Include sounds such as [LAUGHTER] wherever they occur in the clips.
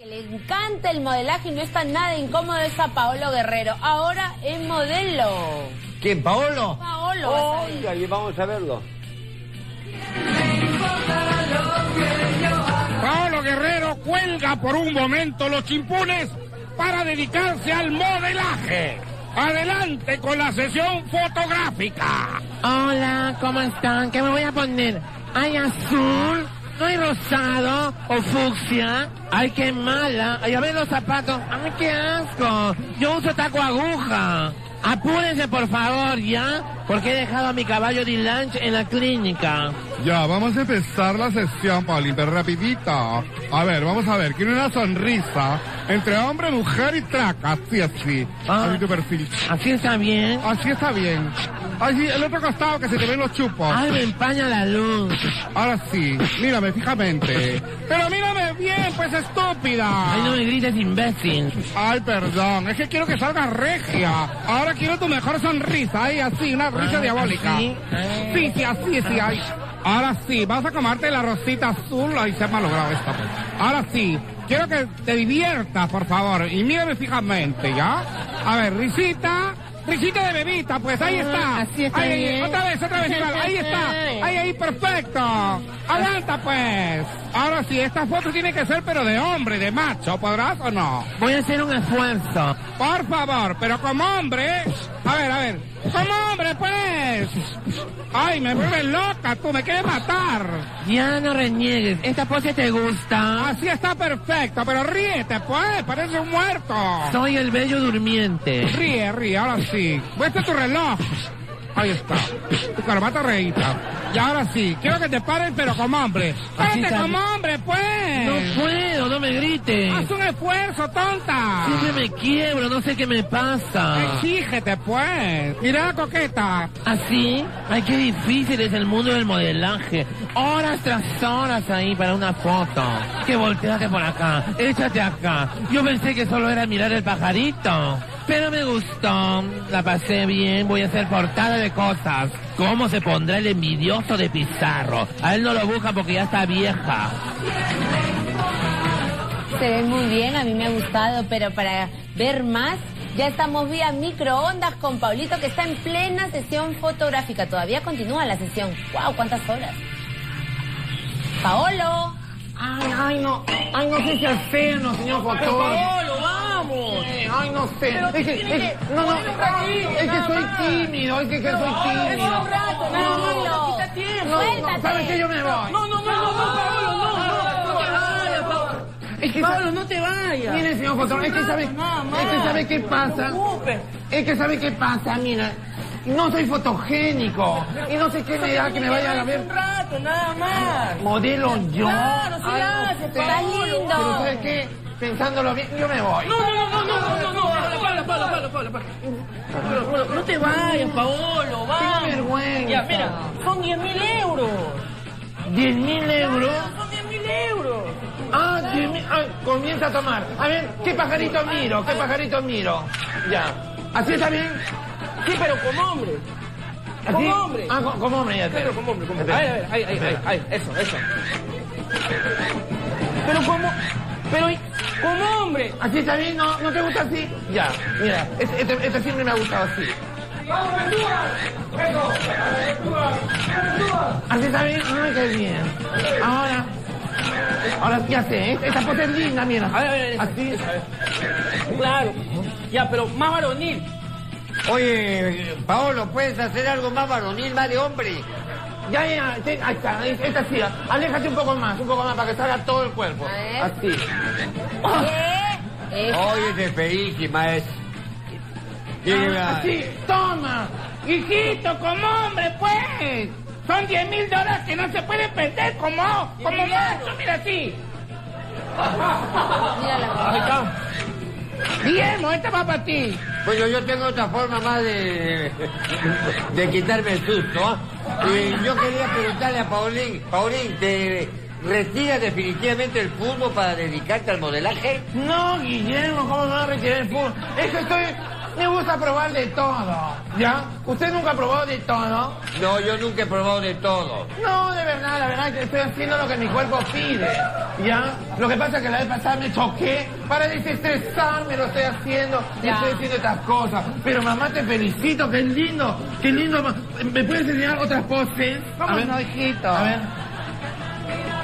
Que le encanta el modelaje y no está nada incómodo es a Paolo Guerrero. Ahora es modelo. ¿Quién, Paolo? Paolo. Oiga, y vamos a verlo. Paolo Guerrero cuelga por un momento los chimpunes para dedicarse al modelaje. Adelante con la sesión fotográfica. Hola, ¿cómo están? ¿Qué me voy a poner? ¿Hay azul? ¿No hay rosado o fucsia? ¡Ay, qué mala! ¡Ay, a ver los zapatos! ¡Ay, qué asco! Yo uso taco aguja. Apúrense, por favor, ¿ya? Porque he dejado a mi caballo de lunch en la clínica. Ya, vamos a empezar la sesión, Paulín, pero rapidita. A ver, vamos a ver. Quiero una sonrisa entre hombre, mujer y traca. Así, así. Ah. Así tu perfil. ¿Así está bien? Así está bien. Así, el otro costado que se te ven los chupos. ¡Ay, me empaña la luz! Ahora sí, mírame fijamente. Pero mírame bien, pues estúpida. ¡Ay, no me grites, imbécil! Ay, perdón, es que quiero que salga regia. Ahora quiero tu mejor sonrisa, ahí así, una risa Ah, diabólica. ¿así? Sí, sí, así, sí, ahí. Ahora sí, vas a comerte la rosita azul, ahí se ha logrado esta. pues. Ahora sí, quiero que te diviertas, por favor, y mírame fijamente, ¿ya? A ver, risita. Risita de bebita, pues ahí Ah, está. así está Ahí, bien. Otra vez, otra vez, igual. Ahí está. [LAUGHS] Ahí, ahí, perfecto. Aguanta, pues. Ahora sí, esta foto tiene que ser, pero de hombre, de macho. ¿Podrás o no? Voy a hacer un esfuerzo. Por favor, pero como hombre. A ver, a ver. Como hombre, pues. Ay, me vuelves loca, tú me quieres matar. Ya no reniegues. ¿Esta pose te gusta? Así está perfecto, pero ríete, pues. Parece un muerto. Soy el bello durmiente. Ríe, ríe, ahora sí. Muestra tu reloj. Ahí está. Tu corbata reíta. Y ahora sí, quiero que te pares, pero como hombre. ¡Párate como hombre, pues! No puedo, no me grites. ¡Haz un esfuerzo, tonta! Siempre me quiebro, no sé qué me pasa. Exígete, pues. Mira, coqueta. ¿Así? Ay, qué difícil es el mundo del modelaje. Horas tras horas ahí para una foto. Que volteate por acá, échate acá. Yo pensé que solo era mirar el pajarito. Pero me gustó, la pasé bien, voy a hacer portada de cosas. ¿Cómo se pondrá el envidioso de Pizarro? A él no lo busca porque ya está vieja. Se ve muy bien, a mí me ha gustado, pero para ver más, ya estamos vía microondas con Paulito que está en plena sesión fotográfica. Todavía continúa la sesión. ¡Wow! ¿Cuántas horas? Paolo. Ay, ay, no, ay, no sé si hacerlo, señor fotógrafo. Ay, no sé. Es que, es- no, no, es que soy tímido, es que, que soy tímido. un rato, no, quita tiempo. no, Suéltate. ¿sabes qué? Yo me voy. No, no, no, no, no, Paolo, no, no, no te vayas, Paolo. Es que, Paolo, no te vayas. mire, señor fotógrafo, es que sabe, es que sabe qué pasa. Es que sabe qué pasa, mira. No soy fotogénico. Y no sé qué me da que me vaya a ver. Un rato, nada más. Modelo yo. Claro, sí no sé. Estás lindo. Pero ¿sabes qué? Pensándolo bien, yo me voy. No, no, no, no, no, no, no, Paolo, No te vayas, Paolo, vamos. vergüenza. Ya, mira, son 10 mil euros. ¿Diez mil euros? Son 10 mil euros. Ah, diez mil- ah, comienza a tomar. A ver, ¿qué pajarito miro? ¿Qué pajarito miro? Ya. ¿Así está bien? Sí, pero como hombre. ¿Así? Como hombre. Ah, co- como hombre, ya. Pero como hombre, como hombre. A ver, a ver, ahí, ahí, ahí, eso, eso. Pero como, pero como hombre. ¿Así está bien? ¿No, ¿no te gusta así? Ya, mira, este, este, este siempre me ha gustado así. ¿Así está bien? Ay, qué bien. Ahora, ahora, ¿qué hace? Esta pose es linda, mira. A ver, a ver, Así. a ver. Claro. Ya, pero más varonil. Oye, Paolo, ¿puedes hacer algo más varonil, más de hombre? Ya, ya, sí, ahí está, esta sí. Aléjate un poco más, un poco más para que salga todo el cuerpo. A ver. Así. ¿Qué? Oye, es. Tiene una- Así, toma. Hijito, como hombre, pues. Son 10 mil dólares que no se puede perder como, como macho, mira así. Mira la Ahí está. Guillermo, esta va para ti. Bueno, yo tengo otra forma más de, de quitarme el susto. Y yo quería preguntarle a Paulín, Paulín, ¿te retiras definitivamente el fútbol para dedicarte al modelaje? No, Guillermo, ¿cómo me va a retirar el fútbol? Es que estoy Me gusta probar de todo, ¿ya? ¿Usted nunca ha probado de todo? No, yo nunca he probado de todo. No, de verdad, la verdad es que estoy haciendo lo que mi cuerpo pide, ¿ya? Lo que pasa es que la vez pasada me choqué, para desestresarme lo estoy haciendo, y Ya. estoy haciendo estas cosas. Pero mamá, te felicito, qué lindo, qué lindo. ¿Me puedes enseñar otras poses? ¿Cómo A ver, no, hijito? A ver.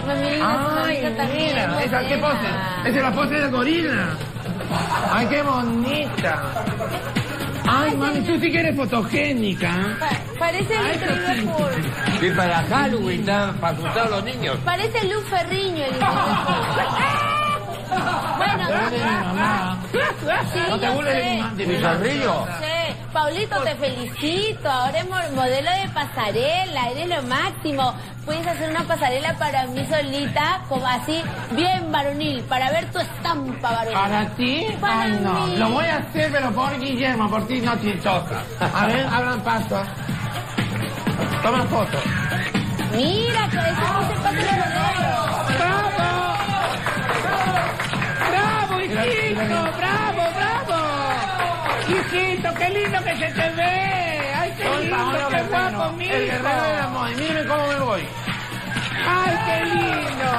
Mamita, Ay, mira, esa, ¿qué pose? Esa es la pose del gorila. Ay, qué bonita. Ay, mami, tú sí que eres fotogénica. Pa- parece el increíble por... Y para Halloween, está para asustar a los niños. Parece Luz Ferriño el [LAUGHS] Bueno, mi mamá. [LAUGHS] sí, No te burles de mi de Mi mi zorrillo. Sí, Paulito, te felicito. Ahora es mo- modelo de pasarela, eres lo máximo. Puedes hacer una pasarela para mí solita, como así, bien varonil, para ver tu estampa varonil. ¿Para ti? Para Ay, no. mí. Lo voy a hacer, pero por Guillermo, por ti no chichosa. A ver, abran paso. Toma foto. Mira, que eso no se pasa de modelo. ¡Bravo! ¡Bravo, hijito! ¡Bravo, bravo! Hijito, qué lindo que se te ve. ¡Ay, qué Soy lindo, Paolo qué Guerrero, guapo, mijo! el guerrero del amor. Y miren cómo me voy. ¡Ay, qué lindo!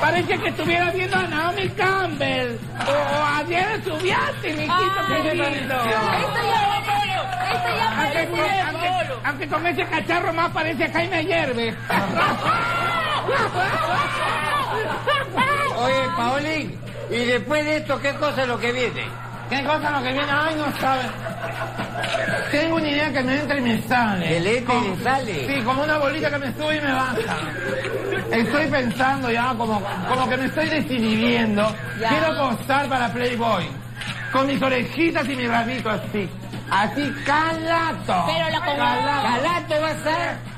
Parece que estuviera viendo a Naomi Campbell o, o a Diana Subiante, mi hijito, Ay, qué lindo. Esto ya parece, esto ya Aunque con, aunque- aunque con ese cacharro más parece a Jaime Yerbe. [LAUGHS] Oye, Paulín, y después de esto, ¿qué cosa es lo que viene? ¿Qué cosa lo que viene? Ay, no sabe. Tengo una idea que me entra y me sale. Que entra y le sale. Sí, como una bolita que me sube y me baja. Estoy pensando ya, como, como que me estoy decidiendo. Ya. Quiero posar para Playboy. Con mis orejitas y mi rabito así. Así calato. Pero la Calato. Calato va a ser.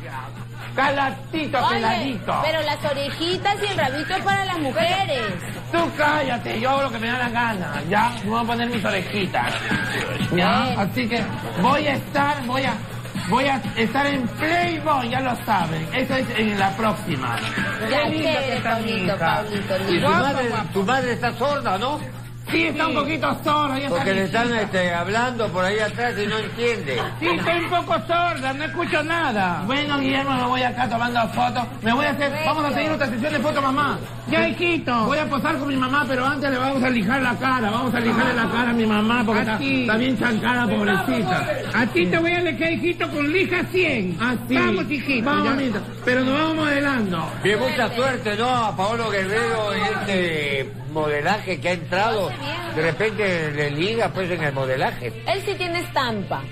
Calatito, Oye, peladito. pero las orejitas y el rabito es para las mujeres. Tú cállate, yo hago lo que me da la gana, ¿ya? Me voy a poner mis orejitas, ¿ya? Bien. Así que voy a estar, voy a, voy a estar en Playboy, ya lo saben. Eso es en la próxima. Ya Qué linda que chévere, está mi Paulito, hija. Paulito, Y tu lindo. madre, tu madre está sorda, ¿no? Sí, está un poquito sordo, ya está Porque le están este, hablando por ahí atrás y no entiende. Sí, estoy un poco sorda, no escucho nada. Bueno, Guillermo, me voy acá tomando fotos. Me voy a hacer, vamos a seguir otra sesión de fotos, mamá. Ya, hijito. Voy a posar con mi mamá, pero antes le vamos a lijar la cara. Vamos a lijarle la cara a mi mamá porque está, Así. está bien chancada, pobrecita. A ti te voy a dejar, hijito, con lija 100. Ah, sí. Vamos, hijito. Vamos, mamita. Pero nos vamos modelando. Bien, mucha suerte, ¿no? A Paolo Guerrero en este modelaje que ha entrado. De repente le liga pues en el modelaje. Él sí tiene estampa.